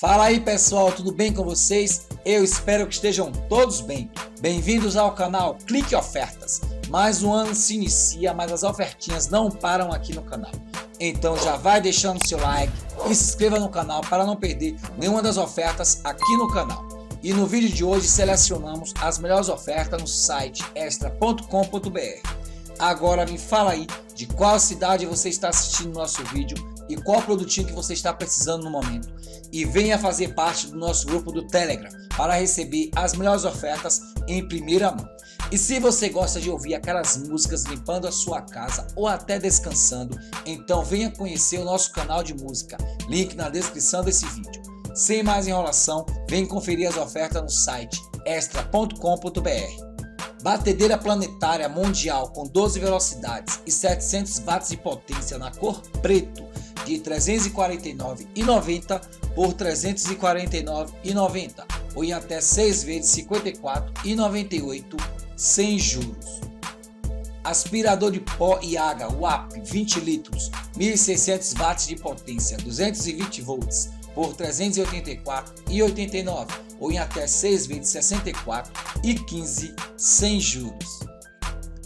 Fala aí pessoal, tudo bem com vocês? Eu espero que estejam todos bem. Bem-vindos ao canal Clique Ofertas. Mais um ano se inicia, mas as ofertinhas não param aqui no canal. Então já vai deixando seu like se inscreva no canal para não perder nenhuma das ofertas aqui no canal. E no vídeo de hoje selecionamos as melhores ofertas no site extra.com.br. Agora me fala aí de qual cidade você está assistindo nosso vídeo e qual produtinho que você está precisando no momento. E venha fazer parte do nosso grupo do Telegram para receber as melhores ofertas em primeira mão. E se você gosta de ouvir aquelas músicas limpando a sua casa ou até descansando, então venha conhecer o nosso canal de música, link na descrição desse vídeo. Sem mais enrolação, vem conferir as ofertas no site extra.com.br. Batedeira planetária mundial com 12 velocidades e 700 watts de potência na cor preto de 349,90 por 349,90 ou em até 6 vezes 54,98 sem juros. Aspirador de pó e água WAP 20 litros, 1600 watts de potência, 220 volts por 384,89 ou em até 6 vezes 64 e 15 sem juros.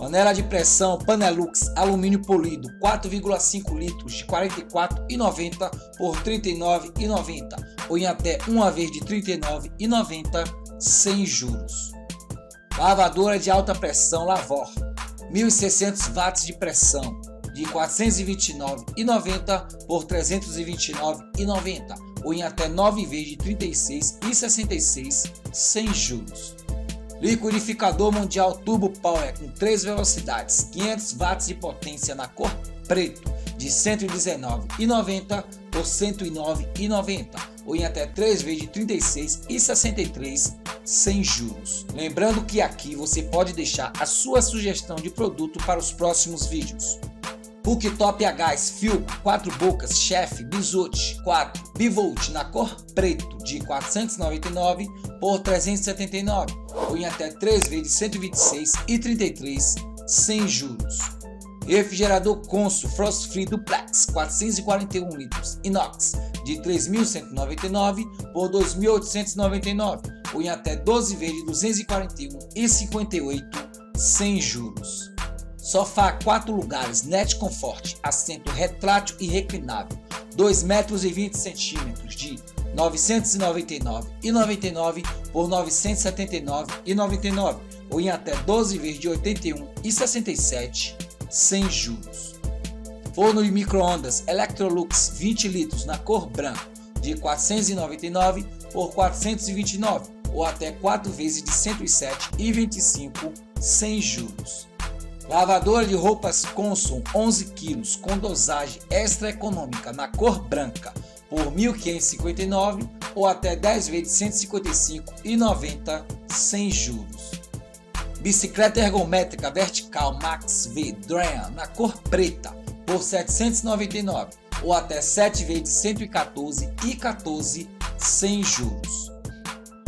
Panela de pressão Panelux alumínio polido 4,5 litros de 44,90 por 39,90 ou em até uma vez de 39,90 sem juros. Lavadora de alta pressão Lavor 1600 watts de pressão de 429,90 por 329,90 ou em até 9 vezes de 36 e 66 sem juros. Liquidificador Mundial Turbo Power com 3 velocidades, 500 watts de potência na cor preto, de 119,90 por 109,90 ou em até 3 vezes de 36 e 63 sem juros. Lembrando que aqui você pode deixar a sua sugestão de produto para os próximos vídeos. Cooktop a gás, fio, 4 bocas, chefe, bisote, 4, bivolt na cor preto de 499 por 379 ou em até 3 vezes 126 e 33 sem juros. Refrigerador Consul Frost Free Duplex 441 litros inox de 3.199 por 2.899 ou em até 12 vezes de 241 e 58 sem juros. Sofá 4 lugares, net comfort, assento retrátil e reclinável, 2 metros 20 centímetros de 999,99 por 979,99 ou em até 12 vezes de 81,67 sem juros. Forno de microondas Electrolux 20 litros na cor branco de 499 por 429 ou até 4 vezes de 107,25 sem juros. Lavadora de roupas Consul 11 kg com dosagem extra econômica na cor branca por 1.559 ou até 10 vezes 155,90 sem juros. Bicicleta ergométrica vertical Max V Dream na cor preta por 799 ou até 7 vezes 114,14 sem juros.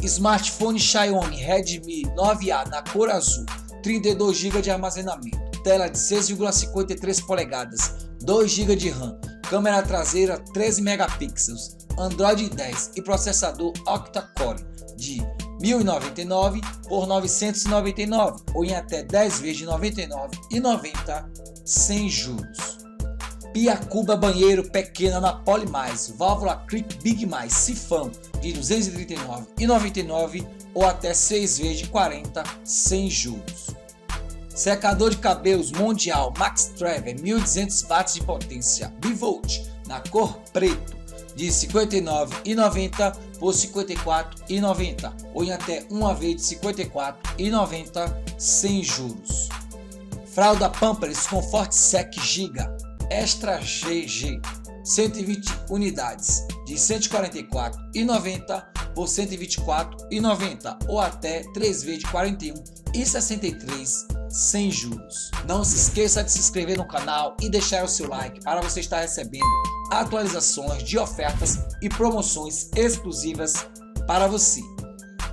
Smartphone Xiaomi Redmi 9A na cor azul 32 GB de armazenamento, tela de 6,53 polegadas, 2 GB de RAM, câmera traseira 13 megapixels, Android 10 e processador octa-core de 1099 por 999 ou em até 10 vezes de 99,90 sem juros. Pia Cuba banheiro pequena na Polimais, válvula Clip Big Mais sifão de 239,99 ou até 6 vezes de 40 sem juros. Secador de cabelos Mundial Max Traver 1200 watts de potência Bivolt na cor preto de 59,90 por 54,90 ou em até uma vez de 54,90 sem juros. Fralda Pampers Comfort Sec Giga Extra GG 120 unidades de 144,90 por 124,90 ou até 3 vezes de 41,63 sem juros. Não se esqueça de se inscrever no canal e deixar o seu like para você estar recebendo atualizações de ofertas e promoções exclusivas para você.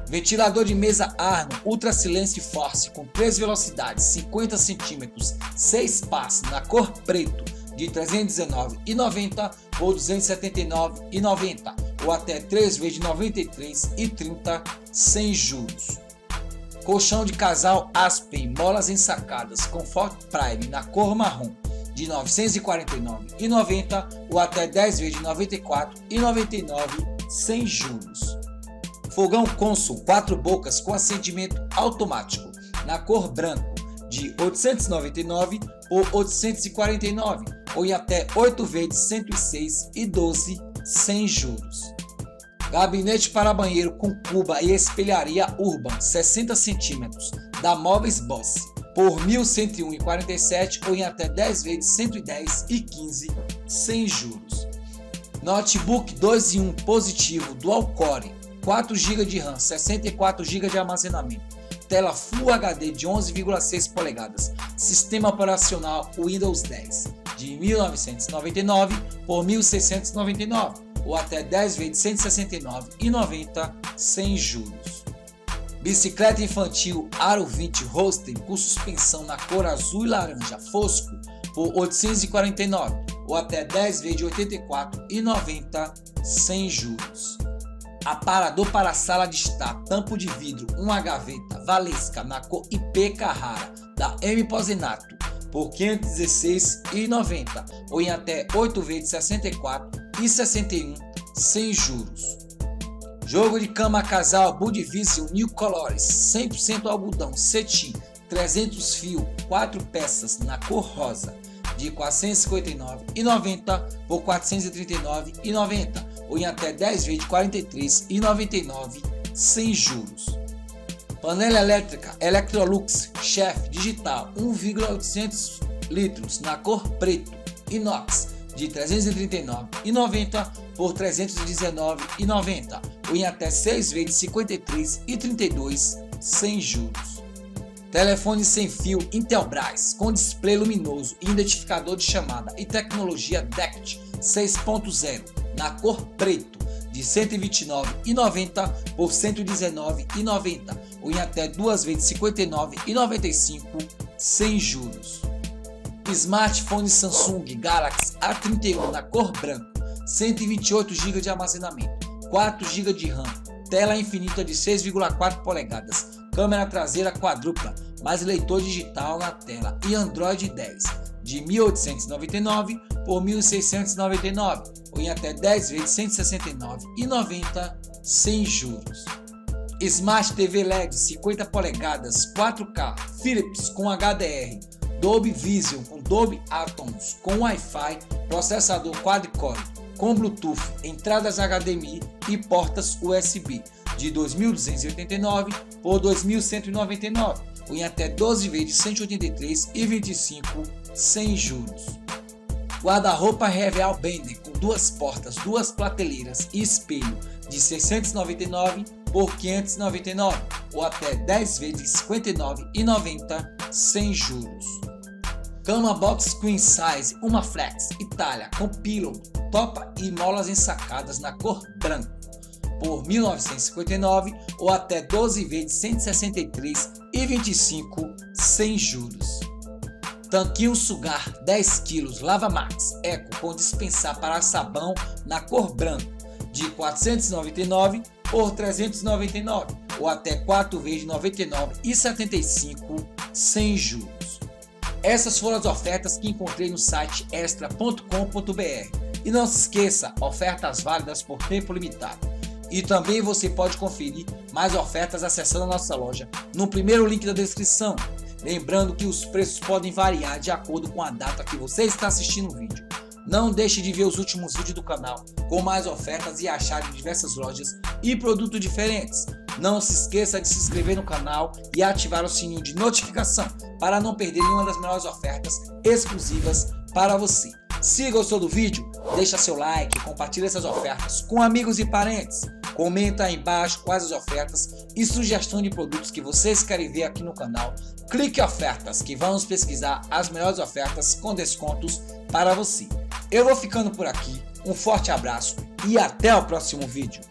Ventilador de mesa Arno Ultra Silêncio Force com 3 velocidades, 50 cm, 6 passos na cor preto de R$ 319,90 por R$ 279,90 ou até 3 vezes de R$ 93,30 sem juros. Colchão de casal Aspen molas ensacadas Comfort Prime na cor marrom de R$ 949,90 ou até 10 vezes de R$ 94,99 sem juros. Fogão Consul 4 bocas com acendimento automático na cor branco de 899 ou 849 ou em até 8 vezes 106 e 12 sem juros. Gabinete para banheiro com cuba e espelharia Urban 60 cm da Móveis Boss por 1.101,47 ou em até 10 vezes 110 e 15 sem juros. Notebook 2 em 1 positivo Dual Core 4 GB de RAM, 64 GB de armazenamento tela Full HD de 11,6 polegadas, sistema operacional Windows 10 de 1999 por 1699 ou até 10 vezes 169,90 sem juros. Bicicleta infantil Aro 20 Roster com suspensão na cor azul e laranja fosco por 849 ou até 10 vezes de 84,90 sem juros. Aparador para sala de estar, tampo de vidro, uma gaveta, Valesca na cor IP Carrara, da M Posinato, por R$ 516,90 ou em até 8 vezes R$ 64,61 sem juros. Jogo de cama casal Budweiser New Colors, 100% algodão, cetim, 300 fio, 4 peças na cor rosa, de R$ 459,90 por R$ 439,90 ou em até 10 vezes R$ 43,99 sem juros. Panela elétrica Electrolux Chef Digital 1,800 litros na cor preto inox de R$ 339,90 por R$ 319,90 ou em até 6 vezes R$ 53,32 sem juros. Telefone sem fio Intelbras com display luminoso, identificador de chamada e tecnologia DECT 6.0 na cor preto de R$ 129,90 por R$ 119,90 ou em até duas vezes R$ 59,95 sem juros. Smartphone Samsung Galaxy A31 na cor branco, 128 GB de armazenamento, 4 GB de RAM, tela infinita de 6,4 polegadas, câmera traseira quadrupla, mais leitor digital na tela e Android 10 de 1899 por 1699 ou em até 10 vezes 169,90 sem juros. Smart TV LED 50 polegadas 4K Philips com HDR, Dolby Vision com Dolby Atmos com Wi-Fi, processador quad-core com Bluetooth, entradas HDMI e portas USB de 2.289 por 2.199 ou em até 12 vezes 183,25 sem juros. Guarda-roupa Reveal Bender com duas portas, duas prateleiras e espelho de 699 por 599 ou até 10 vezes 59,90 sem juros. Cama Box Queen Size, uma flex Itália com pillow, topa e molas ensacadas na cor branco por 1959 ou até 12 vezes 163,25 sem juros. Tanquinho Sugar 10 kg Lava Max Eco com dispensar para sabão na cor branco de 499 por 399 ou até 4 vezes de 99,75 sem juros. Essas foram as ofertas que encontrei no site extra.com.br. E não se esqueça, ofertas válidas por tempo limitado. E também você pode conferir mais ofertas acessando a nossa loja no primeiro link da descrição. Lembrando que os preços podem variar de acordo com a data que você está assistindo o vídeo. Não deixe de ver os últimos vídeos do canal com mais ofertas e achar em diversas lojas e produtos diferentes. Não se esqueça de se inscrever no canal e ativar o sininho de notificação para não perder nenhuma das melhores ofertas exclusivas para você. Se gostou do vídeo, deixa seu like, compartilhe essas ofertas com amigos e parentes. Comenta aí embaixo quais as ofertas e sugestões de produtos que vocês querem ver aqui no canal. Clique ofertas que vamos pesquisar as melhores ofertas com descontos para você. Eu vou ficando por aqui, um forte abraço e até o próximo vídeo.